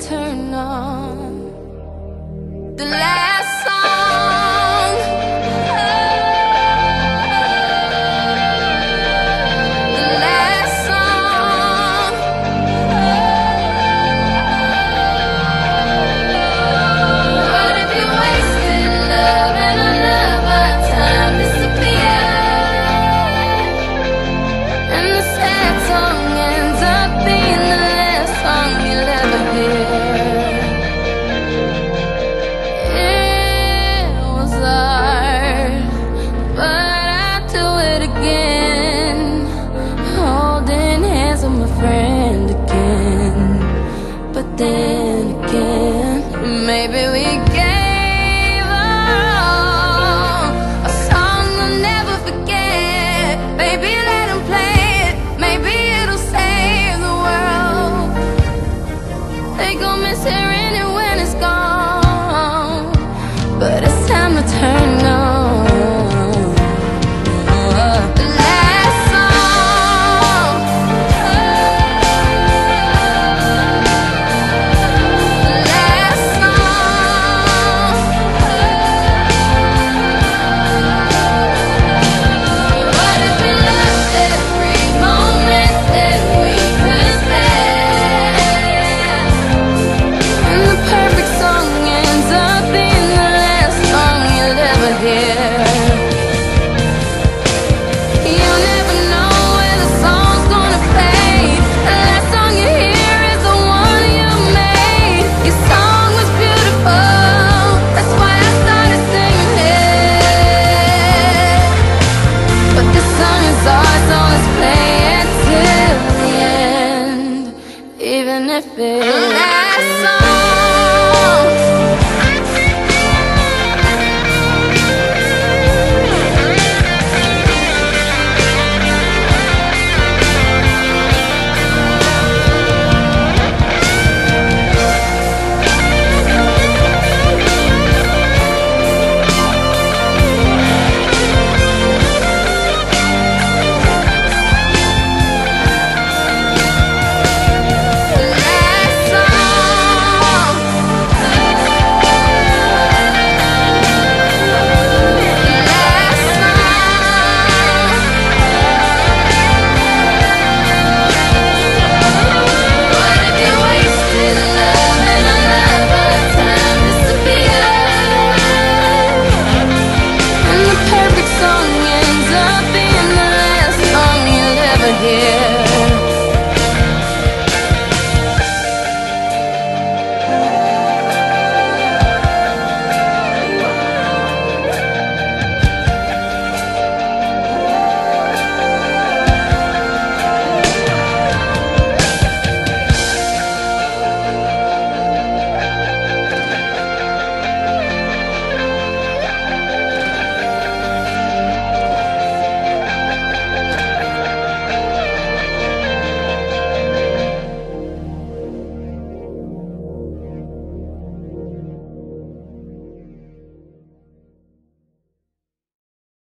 turn on the light. turn up. baby.